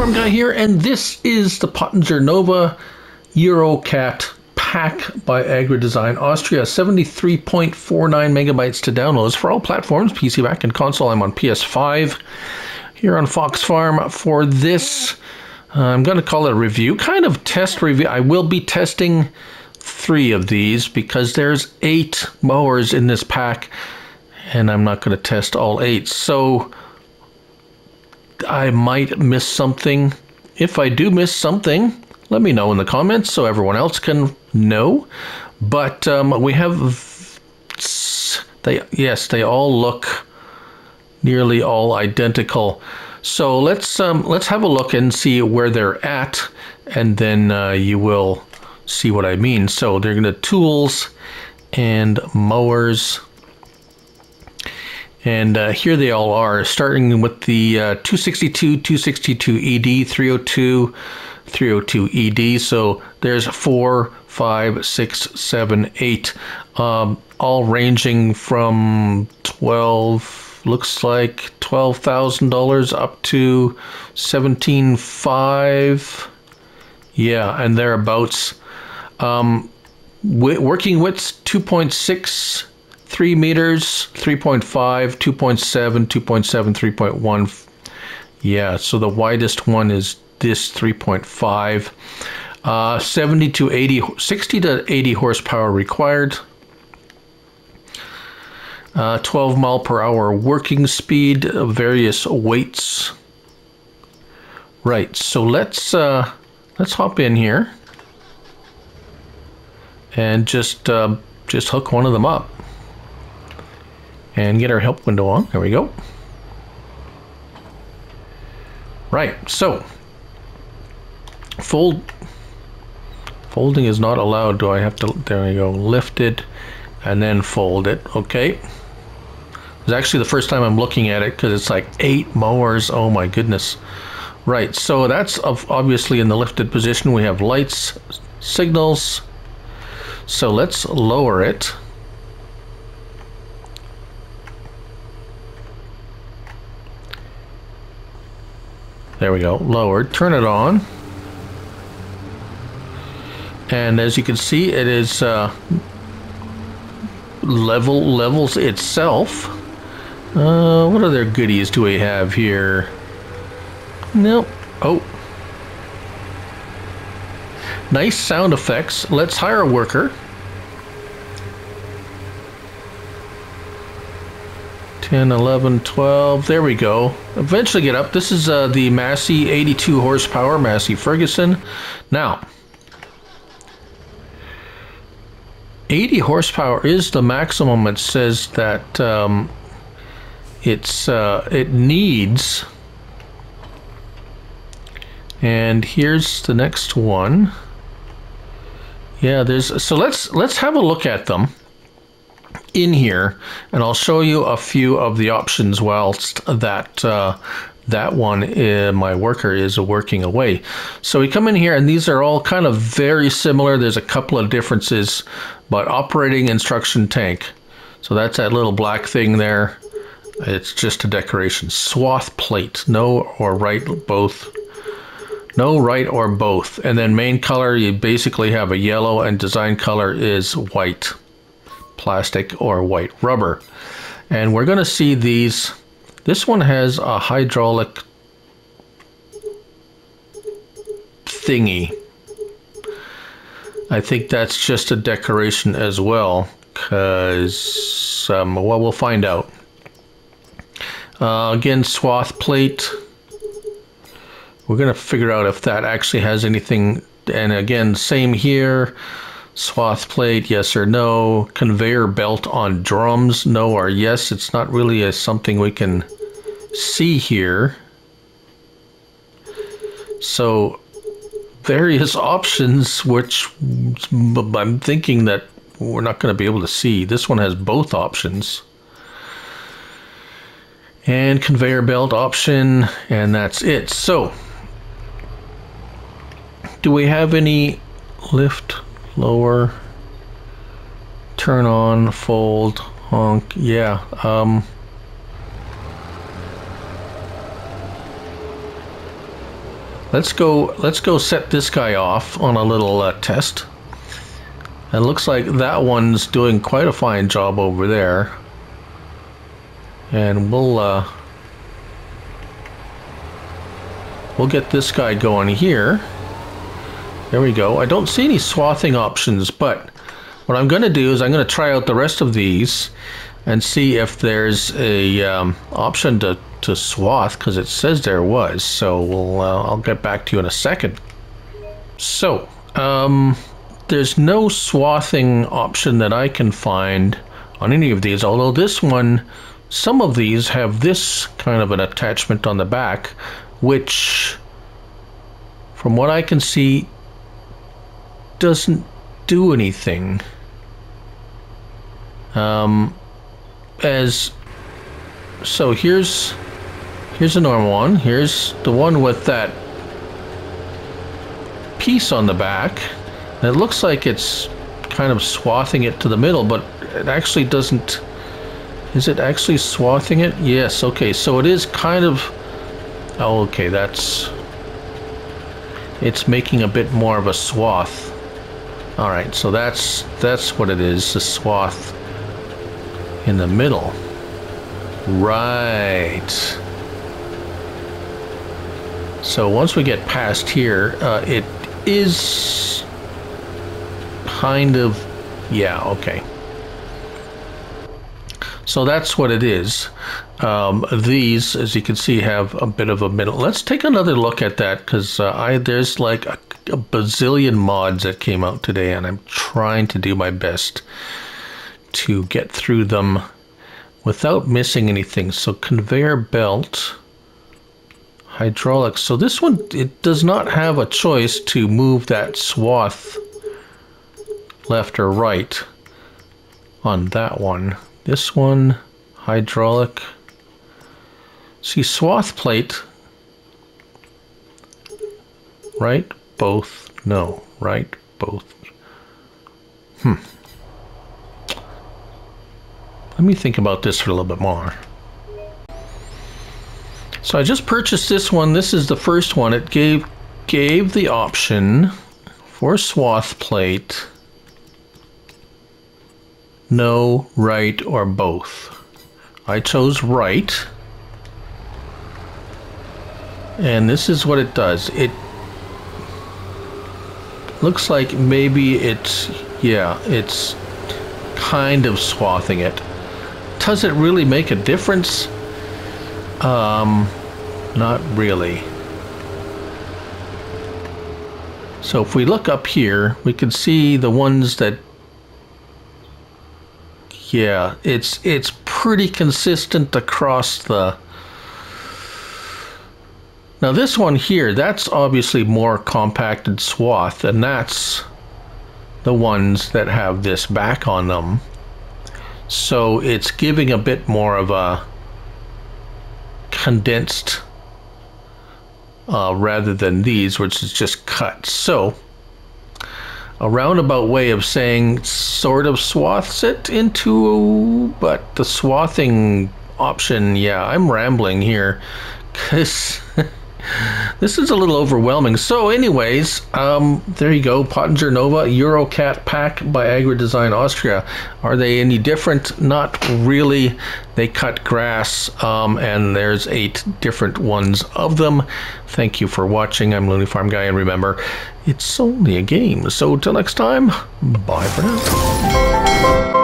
Farm Guy here, and this is the Pöttinger Nova Eurocat pack by AgriDesign Austria. 73.49 megabytes to downloads for all platforms, PC, Mac, and console. I'm on PS5 here on Fox Farm for this. Uh, I'm going to call it a review, kind of test review. I will be testing three of these because there's eight mowers in this pack, and I'm not going to test all eight. So I might miss something. If I do miss something, let me know in the comments so everyone else can know. But um, we have they yes they all look nearly all identical. So let's um, let's have a look and see where they're at, and then uh, you will see what I mean. So they're going to tools and mowers. And uh, here they all are, starting with the uh, 262, 262 ED, 302, 302 ED. So there's four, five, six, seven, eight, um, all ranging from 12, looks like $12,000 up to 17.5. Yeah, and thereabouts. Um, working widths 2.6 3 meters, 3.5, 2.7, 2.7, 3.1. Yeah, so the widest one is this 3.5. Uh, 70 to 80, 60 to 80 horsepower required. Uh, 12 mile per hour working speed, various weights. Right, so let's uh, let's hop in here and just uh, just hook one of them up and get our help window on. There we go. Right, so fold folding is not allowed. Do I have to, there we go, lift it and then fold it, okay. It's actually the first time I'm looking at it because it's like eight mowers, oh my goodness. Right, so that's obviously in the lifted position. We have lights, signals. So let's lower it. There we go, lowered. Turn it on. And as you can see, it is uh, level levels itself. Uh, what other goodies do we have here? Nope. Oh. Nice sound effects. Let's hire a worker. 10, 11, 12. There we go. Eventually get up. This is uh, the Massey 82 horsepower Massey Ferguson. Now, 80 horsepower is the maximum. It says that um, it's uh, it needs. And here's the next one. Yeah, there's so let's let's have a look at them in here and I'll show you a few of the options whilst that uh, that one uh, my worker is working away. So we come in here and these are all kind of very similar. There's a couple of differences but operating instruction tank. So that's that little black thing there. It's just a decoration. Swath plate. No or right both. No right or both. And then main color you basically have a yellow and design color is white plastic or white rubber. And we're going to see these. This one has a hydraulic thingy. I think that's just a decoration as well, because, um, well, we'll find out. Uh, again, swath plate. We're going to figure out if that actually has anything. And again, same here. Swath plate, yes or no. Conveyor belt on drums, no or yes. It's not really a, something we can see here. So various options, which I'm thinking that we're not going to be able to see. This one has both options. And conveyor belt option, and that's it. So, do we have any lift lower, turn on, fold, honk, yeah. Um, let's go let's go set this guy off on a little uh, test. And looks like that one's doing quite a fine job over there. And we'll uh, we'll get this guy going here. There we go. I don't see any swathing options, but what I'm going to do is I'm going to try out the rest of these and see if there's a um, option to, to swath because it says there was. So we'll uh, I'll get back to you in a second. So um, there's no swathing option that I can find on any of these. Although this one, some of these have this kind of an attachment on the back, which, from what I can see, doesn't do anything. Um, as so here's here's a normal one. Here's the one with that piece on the back. And it looks like it's kind of swathing it to the middle, but it actually doesn't. Is it actually swathing it? Yes. Okay. So it is kind of. Oh, okay. That's. It's making a bit more of a swath. All right. So that's that's what it is. The swath in the middle. Right. So once we get past here, uh, it is kind of, yeah, okay. So that's what it is. Um, these, as you can see, have a bit of a middle. Let's take another look at that because uh, I there's like a, a bazillion mods that came out today, and I'm trying to do my best to get through them without missing anything. So conveyor belt, hydraulics. So this one, it does not have a choice to move that swath left or right on that one. This one, hydraulic. See, swath plate, right? Both, no, right? Both. Hmm. Let me think about this for a little bit more. So I just purchased this one. This is the first one. It gave gave the option for swath plate no, right, or both. I chose right. And this is what it does. It looks like maybe it's, yeah, it's kind of swathing it does it really make a difference? Um, not really. So if we look up here, we can see the ones that yeah, it's it's pretty consistent across the Now this one here, that's obviously more compacted swath and that's the ones that have this back on them. So it's giving a bit more of a condensed uh, rather than these, which is just cut. So a roundabout way of saying sort of swaths it into, but the swathing option, yeah, I'm rambling here because this is a little overwhelming. So, anyways, um, there you go. Pöttinger Nova Eurocat pack by Agri Design Austria. Are they any different? Not really. They cut grass, um, and there's eight different ones of them. Thank you for watching. I'm Looney Farm Guy, and remember, it's only a game. So, till next time, bye for now.